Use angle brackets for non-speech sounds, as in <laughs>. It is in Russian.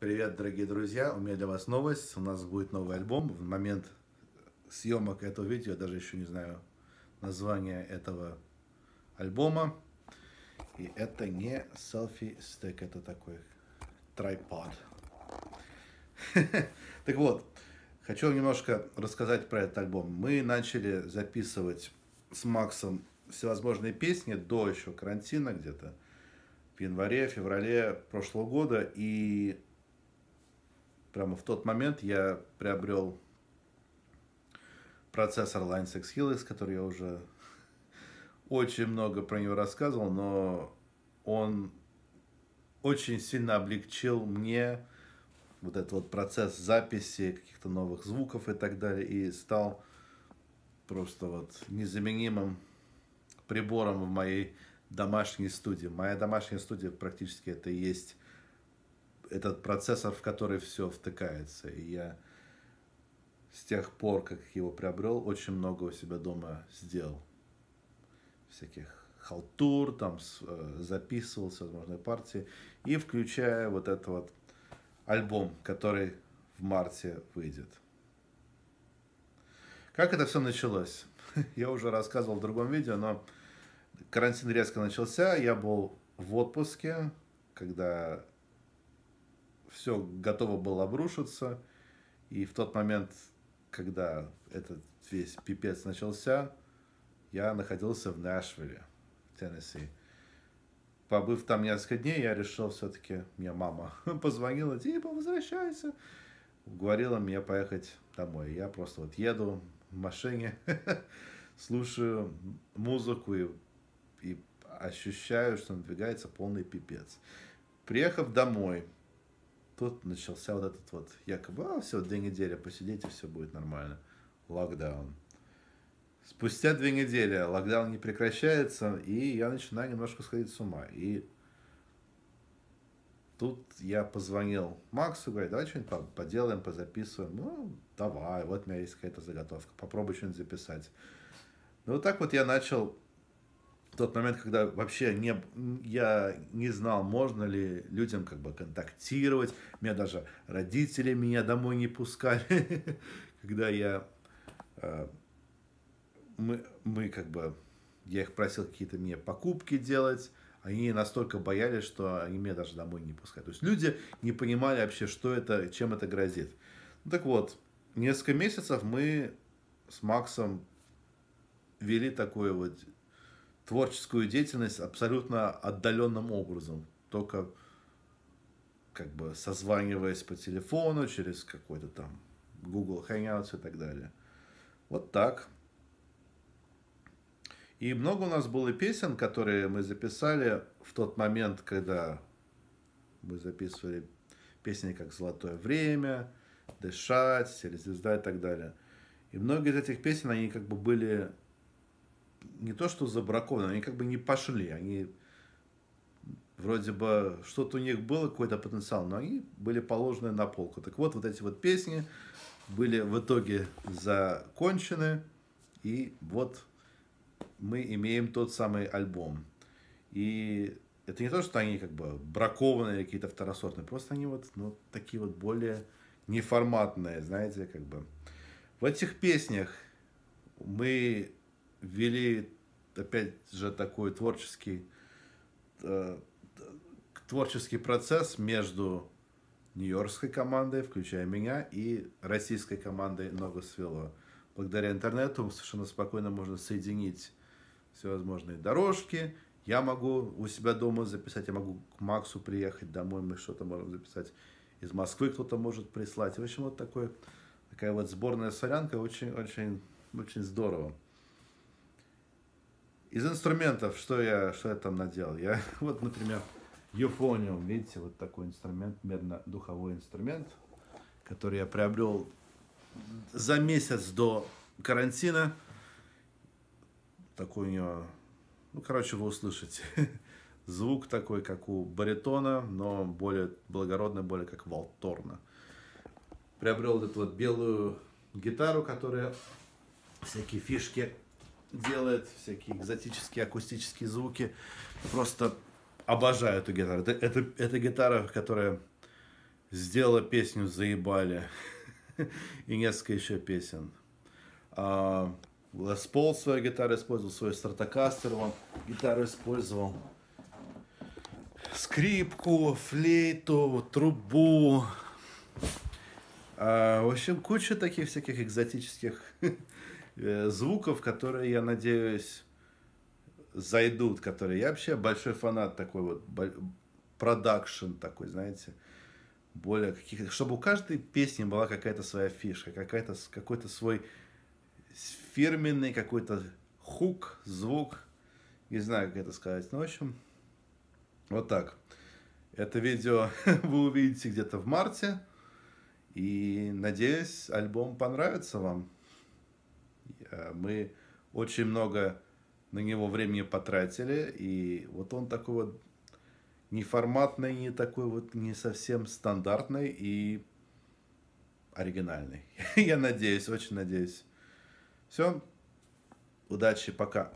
Привет, дорогие друзья! У меня для вас новость. У нас будет новый альбом. В момент съемок этого видео, я даже еще не знаю название этого альбома. И это не селфи-стек, это такой трайпод. <laughs> Так вот, хочу немножко рассказать про этот альбом. Мы начали записывать с Максом всевозможные песни до еще карантина где-то в январе, феврале прошлого года. И прямо в тот момент я приобрел процессор Line 6 Helix, который я уже <laughs> очень много про него рассказывал, но он очень сильно облегчил мне вот этот вот процесс записи каких-то новых звуков и так далее, и стал просто вот незаменимым прибором в моей домашней студии. Моя домашняя студия практически это и есть этот процессор, в который все втыкается. И я с тех пор, как его приобрел, очень много у себя дома сделал. Всяких халтур, там э, записывал всевозможные партии. И включая вот этот вот альбом, который в марте выйдет. Как это все началось? <laughs> Я уже рассказывал в другом видео, но карантин резко начался. Я был в отпуске, когда все готово было обрушиться. И в тот момент, когда этот весь пипец начался, я находился в Нэшвилле, Теннесси. Побыв там несколько дней, я решил все-таки, мне мама <laughs> позвонила, типа, возвращайся. Говорила мне поехать домой. Я просто вот еду в машине, <laughs> слушаю музыку и, и ощущаю, что надвигается полный пипец. Приехав домой, тут начался вот этот вот якобы, а, все, две недели посидите, все будет нормально. Локдаун. Спустя две недели локдаун не прекращается, и я начинаю немножко сходить с ума. И тут я позвонил Максу, говорю, давай что-нибудь поделаем, позаписываем. Ну, давай, вот у меня есть какая-то заготовка, попробуй что-нибудь записать. Ну, вот так вот я начал тот момент, когда вообще не, я не знал, можно ли людям как бы контактировать. Меня даже родители меня домой не пускали, <laughs> когда я... Э, мы, мы как бы... Я их просил какие-то мне покупки делать, они настолько боялись, что они меня даже домой не пускали. То есть люди не понимали вообще, что это, чем это грозит. Ну, так вот, несколько месяцев мы с Максом вели такое вот творческую деятельность абсолютно отдаленным образом, только как бы созваниваясь по телефону через какой-то там Google Hangouts и так далее. Вот так. И много у нас было песен, которые мы записали в тот момент, когда мы записывали песни как «Золотое время», «Дышать», «Телезвезда» и так далее. И многие из этих песен, они как бы были не то что забракованы, они как бы не пошли, они вроде бы что-то у них было, какой-то потенциал, но они были положены на полку. Так вот, вот эти вот песни были в итоге закончены, и вот мы имеем тот самый альбом. И это не то, что они как бы бракованные какие-то второсортные, просто они вот ну, такие вот более неформатные, знаете, как бы. В этих песнях мы ввели, опять же, такой творческий, э, творческий процесс между нью-йоркской командой, включая меня, и российской командой «Ногу свело». Благодаря интернету совершенно спокойно можно соединить всевозможные дорожки. Я могу у себя дома записать, я могу к Максу приехать домой, мы что-то можем записать. Из Москвы кто-то может прислать. В общем, вот такой, такая вот сборная солянка, очень, очень, очень здорово. Из инструментов, что я, что я там наделал? Я, <laughs> вот, например, Euphonium, видите, вот такой инструмент, медно-духовой инструмент, который я приобрел за месяц до карантина. Такой у него, ну, короче, вы услышите. <laughs> Звук такой, как у баритона, но более благородный, более как валторна. Приобрел эту вот белую гитару, которая всякие фишки делает всякие экзотические акустические звуки. Просто обожаю эту гитару. Это, это, это гитара, которая сделала песню «Заебали» <laughs> и несколько еще песен. А, Лес Пол свою гитару использовал, свой стратокастер он гитару использовал. Скрипку, флейту, трубу. А, в общем, куча таких всяких экзотических <laughs> звуков, которые, я надеюсь, зайдут, которые... Я вообще большой фанат такой вот продакшн такой, знаете, более каких чтобы у каждой песни была какая-то своя фишка, какая-то какой-то свой фирменный какой-то хук, звук, не знаю, как это сказать. Ну, в общем, вот так. Это видео <laughs> вы увидите где-то в марте. И надеюсь, альбом понравится вам. Мы очень много на него времени потратили. И вот он такой вот неформатный, не такой вот не совсем стандартный и оригинальный. <laughs> Я надеюсь, очень надеюсь. Все. Удачи, пока.